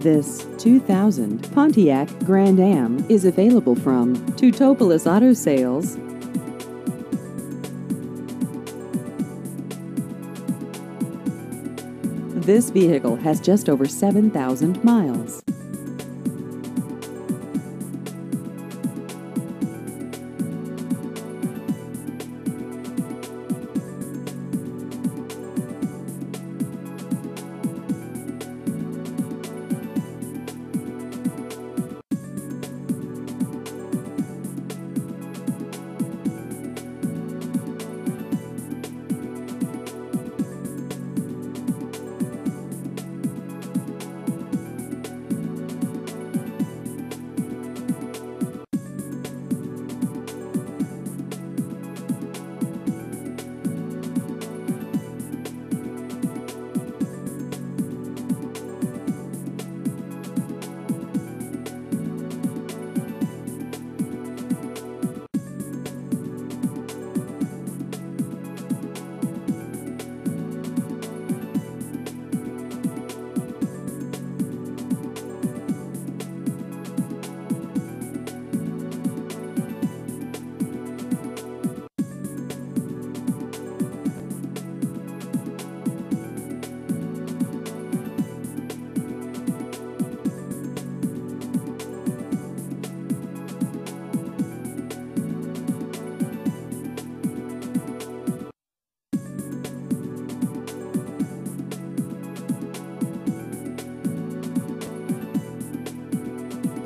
This 2000 Pontiac Grand Am is available from Teutopolis Auto Sales. This vehicle has just over 7,000 miles.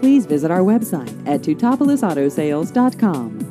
Please visit our website at teutopolisautosales.com.